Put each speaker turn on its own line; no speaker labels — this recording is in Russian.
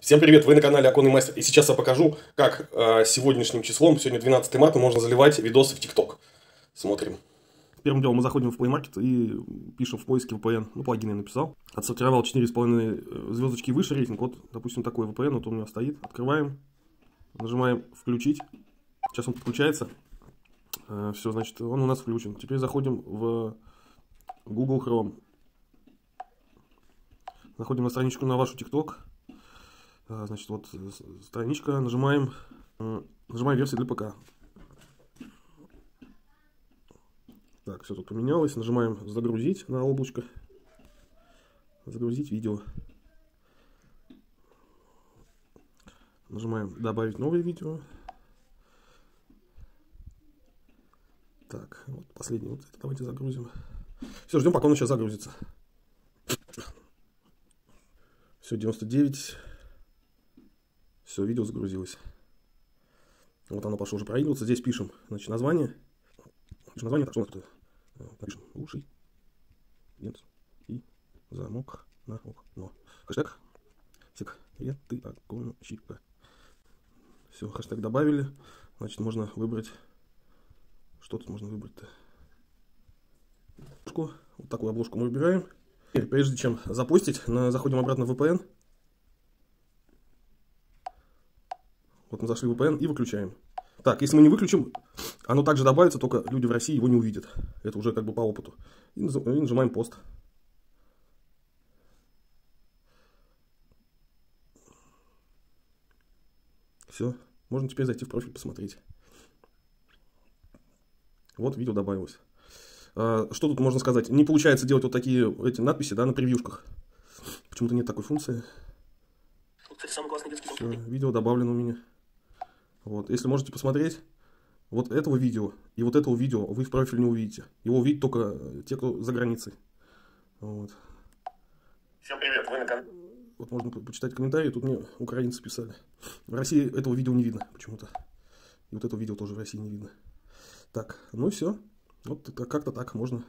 Всем привет, вы на канале Оконный Мастер, и сейчас я покажу, как э, сегодняшним числом, сегодня 12 марта, можно заливать видосы в ТикТок. Смотрим. Первым делом мы заходим в Play Market и пишем в поиске VPN, ну плагин я написал. Отсортировал 4,5 звездочки выше рейтинг, вот, допустим, такой VPN, вот у меня стоит. Открываем, нажимаем включить, сейчас он подключается. Э, все, значит, он у нас включен. Теперь заходим в Google Chrome. Заходим на страничку на вашу ТикТок. А, значит, вот э, страничка, нажимаем, э, нажимаем версию для ПК. Так, все тут поменялось. Нажимаем загрузить на облачко. Загрузить видео. Нажимаем добавить новое видео. Так, вот последний вот это давайте загрузим. Все, ждем, пока он сейчас загрузится. Все, 99. Все, видео загрузилось. Вот оно пошло уже проигрываться. Здесь пишем, значит, название. Пишем название, так что у нас тут э, напишем уши, нет, и замок на окно. Хэштег секреты оконщика. Все, хэштег добавили. Значит, можно выбрать, что тут можно выбрать-то. Вот такую обложку мы выбираем. Теперь, прежде чем запустить, заходим обратно в VPN. Вот мы зашли в VPN и выключаем. Так, если мы не выключим, оно также добавится, только люди в России его не увидят. Это уже как бы по опыту. И нажимаем пост. Все. Можно теперь зайти в профиль посмотреть. Вот видео добавилось. А, что тут можно сказать? Не получается делать вот такие эти надписи да, на превьюшках. Почему-то нет такой функции. Все, видео добавлено у меня. Вот, если можете посмотреть, вот этого видео и вот этого видео вы в профиль не увидите. Его увидят только те, кто за границей. Вот.
Всем привет, вы на канале.
Вот можно почитать комментарии, тут мне украинцы писали. В России этого видео не видно почему-то. И вот этого видео тоже в России не видно. Так, ну и все. Вот как-то так можно